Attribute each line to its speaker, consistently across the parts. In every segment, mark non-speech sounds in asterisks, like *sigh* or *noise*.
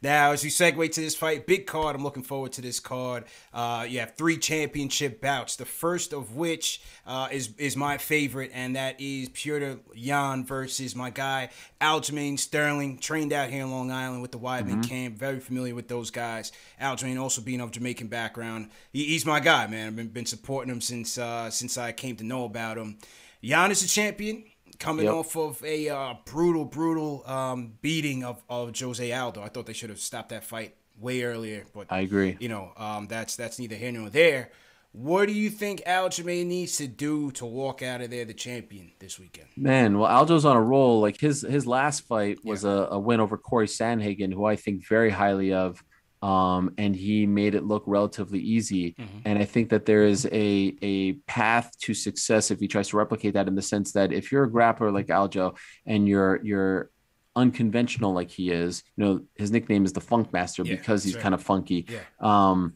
Speaker 1: Now, as we segue to this fight, big card. I'm looking forward to this card. Uh, you have three championship bouts. The first of which uh, is is my favorite, and that is Petr Yan versus my guy Aljamain Sterling, trained out here in Long Island with the Weidman mm-hmm. camp. Very familiar with those guys. Aljamain also being of Jamaican background. He, he's my guy, man. I've been, been supporting him since uh, since I came to know about him. Yan is a champion coming yep. off of a uh, brutal, brutal um, beating of, of Jose Aldo. I thought they should have stopped that fight way earlier. But
Speaker 2: I agree.
Speaker 1: You know, um, that's that's neither here nor there. What do you think Aljamain needs to do to walk out of there the champion this weekend?
Speaker 2: Man, well, Aldo's on a roll. Like his his last fight was yeah. a, a, win over Corey Sandhagen, who I think very highly of um, and he made it look relatively easy. Mm-hmm. And I think that there is a a path to success if he tries to replicate that in the sense that if you're a grappler like Aljo and you're you're unconventional like he is, you know, his nickname is the Funk Master yeah, because he's right. kind of funky.
Speaker 1: Yeah.
Speaker 2: Um,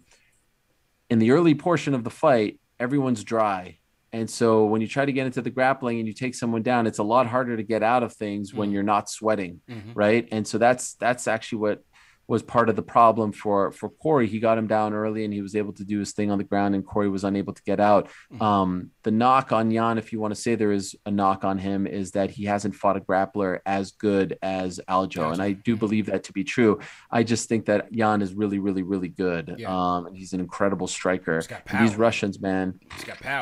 Speaker 2: in the early portion of the fight, everyone's dry. And so when you try to get into the grappling and you take someone down, it's a lot harder to get out of things mm-hmm. when you're not sweating, mm-hmm. right? And so that's that's actually what was part of the problem for for Corey. He got him down early and he was able to do his thing on the ground, and Corey was unable to get out. Mm-hmm. Um, the knock on Yan, if you want to say there is a knock on him, is that he hasn't fought a grappler as good as Aljo, and I do believe that to be true. I just think that Yan is really, really, really good. Yeah. Um, and he's an incredible striker. These Russians, man,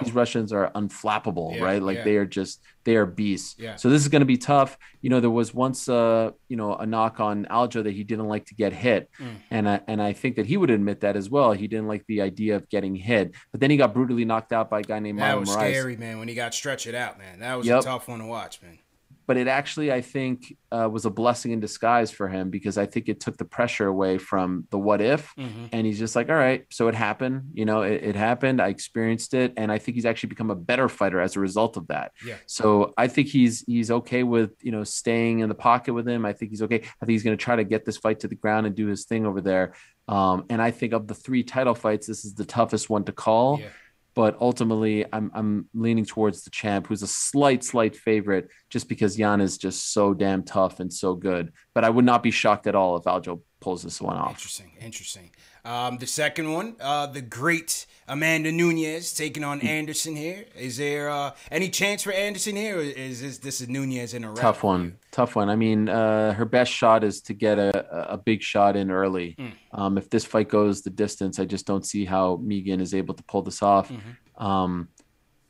Speaker 2: these Russians are unflappable, yeah, right? Like yeah. they are just they are beasts.
Speaker 1: Yeah.
Speaker 2: So this is going to be tough. You know, there was once uh, you know, a knock on Aljo that he didn't like to get hit, mm. and I, and I think that he would admit that as well. He didn't like the idea of getting hit, but then he got brutally knocked out by a guy named
Speaker 1: that
Speaker 2: was
Speaker 1: scary, man. When he got stretched out, man, that was yep. a tough one to watch, man
Speaker 2: but it actually I think uh, was a blessing in disguise for him because I think it took the pressure away from the what if, mm-hmm. and he's just like, all right, so it happened, you know, it, it, happened, I experienced it, and I think he's actually become a better fighter as a result of that.
Speaker 1: Yeah.
Speaker 2: So I think he's he's okay with you know staying in the pocket with him. I think he's okay. I think he's going to try to get this fight to the ground and do his thing over there. Um, and I think of the three title fights, this is the toughest one to call. Yeah but ultimately I'm I'm leaning towards the champ, who's a slight slight favorite, just because Yan is just so damn tough and so good. But I would not be shocked at all if Aljo pulls this one off.
Speaker 1: Interesting, interesting. Um, the second one, uh, the great Amanda Nunes taking on. Anderson here. Is there uh, any chance for Anderson here, or is this, this is Nunes in a?
Speaker 2: Tough one, tough one. I mean, uh, her best shot is to get a, a big shot in early. Mm. Um, if this fight goes the distance, I just don't see how Megan is able to pull this off. Mm-hmm. Um,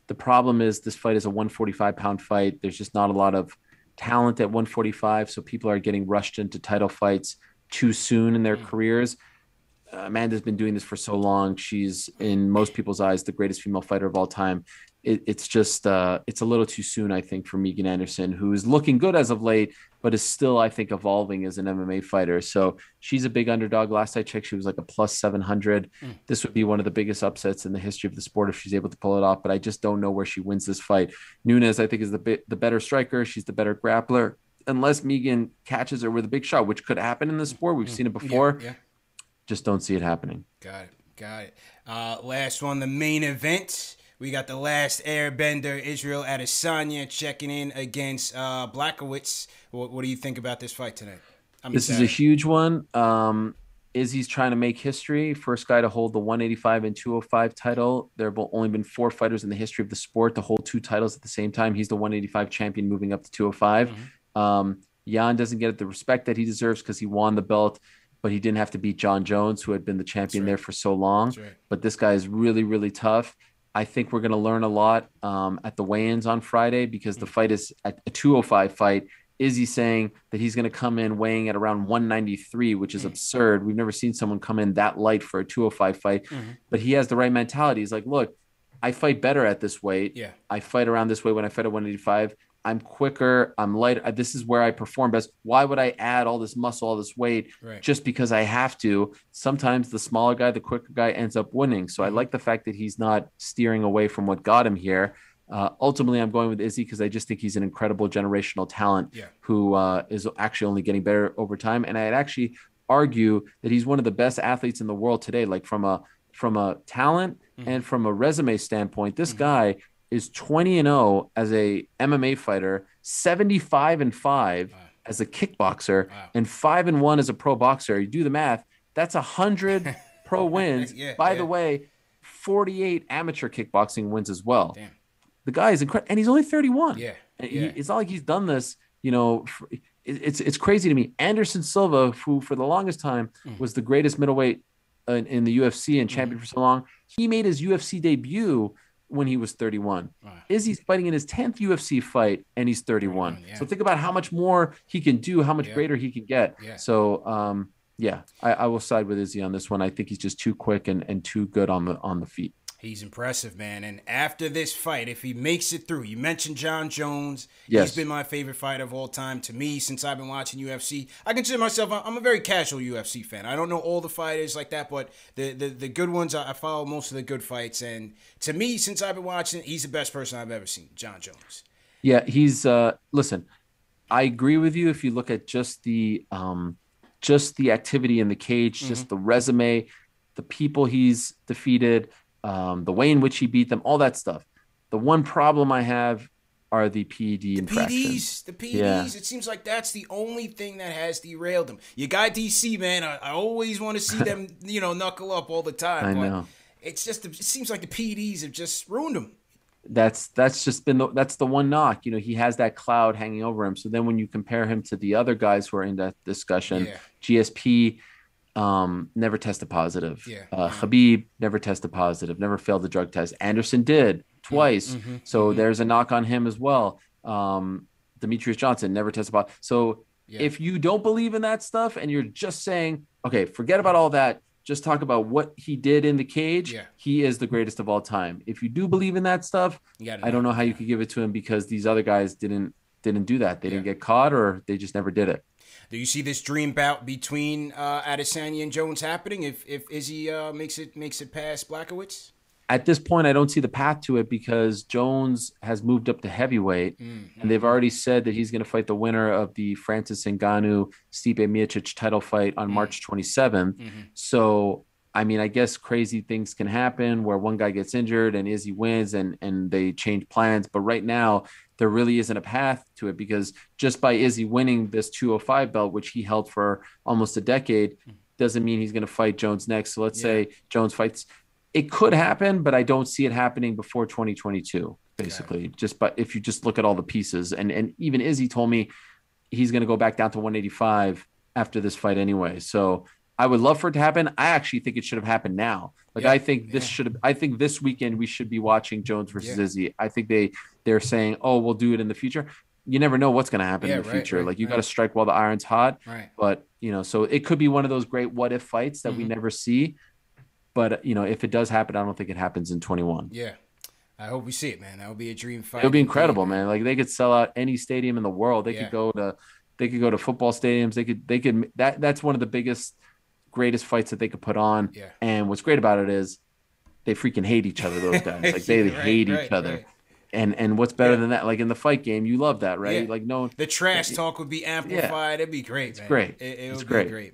Speaker 2: the problem is this fight is a 145 pound fight. There's just not a lot of talent at 145, so people are getting rushed into title fights too soon in their mm. careers. Amanda's been doing this for so long. She's in most people's eyes the greatest female fighter of all time. It, it's just uh, it's a little too soon, I think, for Megan Anderson, who is looking good as of late, but is still, I think, evolving as an MMA fighter. So she's a big underdog. Last I checked, she was like a plus seven hundred. Mm. This would be one of the biggest upsets in the history of the sport if she's able to pull it off. But I just don't know where she wins this fight. Nunes, I think, is the bit, the better striker. She's the better grappler unless Megan catches her with a big shot, which could happen in the sport. We've mm. seen it before.
Speaker 1: Yeah, yeah
Speaker 2: just don't see it happening.
Speaker 1: Got it. Got it. Uh, last one, the main event. We got the last airbender, Israel Adesanya, checking in against uh, Blachowicz. What, what, do you think about this fight tonight?
Speaker 2: I'm this is a huge one. Um, Izzy's trying to make history. First guy to hold the 185 and 205 title. There have only been four fighters in the history of the sport to hold two titles at the same time. He's the 185 champion moving up to 205. Mm-hmm. Um, Yan doesn't get the respect that he deserves because he won the belt but he didn't have to beat Jon Jones, who had been the champion right. there for so long. Right. But this guy is really, really tough. I think we're going to learn a lot um, at the weigh-ins on Friday because the mm. fight is at a 205 fight. Is he saying that he's going to come in weighing at around 193, which is mm. absurd? We've never seen someone come in that light for a 205 fight. Mm-hmm. But he has the right mentality. He's like, look, I fight better at this weight.
Speaker 1: Yeah.
Speaker 2: I fight around this weight when I fight at 185. I'm quicker, I'm lighter. This is where I perform best. Why would I add all this muscle, all this weight
Speaker 1: right.
Speaker 2: just because I have to? Sometimes the smaller guy, the quicker guy ends up winning. So mm-hmm. I like the fact that he's not steering away from what got him here. Uh, ultimately, I'm going with Izzy because I just think he's an incredible generational talent
Speaker 1: yeah.
Speaker 2: who uh, is actually only getting better over time. And I'd actually argue that he's one of the best athletes in the world today, like from a from a talent mm-hmm. and from a resume standpoint. This mm-hmm. guy is 20 and 0 as a MMA fighter, 75 and 5 as a kickboxer
Speaker 1: Wow.
Speaker 2: and five and one as a pro boxer. You do the math. That's a hundred *laughs* pro wins.
Speaker 1: Yeah,
Speaker 2: By
Speaker 1: yeah.
Speaker 2: the way, forty-eight amateur kickboxing wins as well.
Speaker 1: Damn.
Speaker 2: The guy is incredible, and he's only thirty-one.
Speaker 1: Yeah. Yeah.
Speaker 2: he, it's not like he's done this, you know. For, it, it's it's crazy to me. Anderson Silva, who for the longest time
Speaker 1: Mm.
Speaker 2: was the greatest middleweight in, in the UFC and champion for so long, he made his UFC debut when he was 31.
Speaker 1: Wow.
Speaker 2: Izzy's fighting in his 10th UFC fight and he's 31.
Speaker 1: 31, yeah.
Speaker 2: So think about how much more he can do, how much
Speaker 1: Yeah.
Speaker 2: greater he can get.
Speaker 1: Yeah.
Speaker 2: So um, yeah, I, I will side with Izzy on this one. I think he's just too quick and, and too good on the on the feet.
Speaker 1: He's impressive, man. And after this fight, if he makes it through, you mentioned Jon Jones.
Speaker 2: Yes.
Speaker 1: He's been my favorite fighter of all time to me since I've been watching UFC. I consider myself, I'm a very casual UFC fan. I don't know all the fighters like that, but the, the, the good ones, I follow most of the good fights. And to me, since I've been watching, he's the best person I've ever seen, Jon Jones.
Speaker 2: Yeah, he's uh listen, I agree with you if you look at just the um just the activity in the cage, just the resume, the people he's defeated, um, the way in which he beat them, all that stuff. The one problem I have are the PED infractions.
Speaker 1: PDs, the PDs.
Speaker 2: Yeah.
Speaker 1: It seems like that's the only thing that has derailed them. You got DC, man. I, I always want to see them, *laughs* you know, knuckle up all the time.
Speaker 2: I
Speaker 1: but
Speaker 2: know.
Speaker 1: It's just, it seems like the PDs have just ruined him.
Speaker 2: That's that's just been the, that's the one knock. You know, he has that cloud hanging over him. So then when you compare him to the other guys who are in that discussion,
Speaker 1: Yeah.
Speaker 2: GSP um never tested positive.
Speaker 1: Yeah.
Speaker 2: Uh Khabib never tested positive, never failed the drug test. Anderson did twice.
Speaker 1: Mm-hmm.
Speaker 2: So there's a knock on him as well. Um Demetrious Johnson never tested positive. So
Speaker 1: Yeah.
Speaker 2: if you don't believe in that stuff and you're just saying, okay, forget about all that, just talk about what he did in the cage,
Speaker 1: Yeah.
Speaker 2: he is the greatest of all time. If you do believe in that stuff, I don't know how you could give it to him because these other guys didn't didn't do that. They didn't get caught or they just never did it.
Speaker 1: Do you see this dream bout between uh, Adesanya and Jones happening if if Izzy uh, makes it makes it past Blachowicz?
Speaker 2: At this point, I don't see the path to it because Jones has moved up to heavyweight,
Speaker 1: Mm-hmm.
Speaker 2: and they've already said that he's going to fight the winner of the Francis Ngannou Stipe Miocic title fight on March 27th.
Speaker 1: Mm-hmm.
Speaker 2: So, I mean, I guess crazy things can happen where one guy gets injured and Izzy wins, and and they change plans. But right now, there really isn't a path to it because just by Izzy winning this 205 belt, which he held for almost a decade, mm-hmm. doesn't mean he's going to fight Jones next. So let's say Jones fights. It could happen, but I don't see it happening before 2022. Basically, just but if you just look at all the pieces, and and even Izzy told me he's going to go back down to 185 after this fight anyway. So I would love for it to happen. I actually think it should have happened now. Like
Speaker 1: Yeah,
Speaker 2: I think this
Speaker 1: yeah.
Speaker 2: should have. I think this weekend we should be watching Jones versus
Speaker 1: Yeah.
Speaker 2: Izzy. I think they they're saying, oh, we'll do it in the future. You never know what's going to happen in the
Speaker 1: right,
Speaker 2: future.
Speaker 1: right,
Speaker 2: like you
Speaker 1: right.
Speaker 2: got to strike while the iron's hot.
Speaker 1: Right.
Speaker 2: But you know, so it could be one of those great what if fights that we
Speaker 1: Mhm.
Speaker 2: never see. But you know, if it does happen, I don't think it happens in 21.
Speaker 1: Yeah. I hope we see it, man. That would be a dream fight.
Speaker 2: It would be incredible, man. Like they could sell out any stadium in the world. They could go to they could go to football stadiums. They could they could that that's one of the biggest greatest fights that they could put on.
Speaker 1: Yeah.
Speaker 2: And what's great about it is they freaking hate each other. Those guys like they *laughs*
Speaker 1: Right,
Speaker 2: hate
Speaker 1: right,
Speaker 2: each other.
Speaker 1: right.
Speaker 2: And and what's better
Speaker 1: Yeah.
Speaker 2: than that? Like in the fight game, you love that, right?
Speaker 1: Yeah.
Speaker 2: Like no,
Speaker 1: The trash talk would be amplified. It'd be great. It's
Speaker 2: great.
Speaker 1: It, it
Speaker 2: It's
Speaker 1: would
Speaker 2: great.
Speaker 1: be great.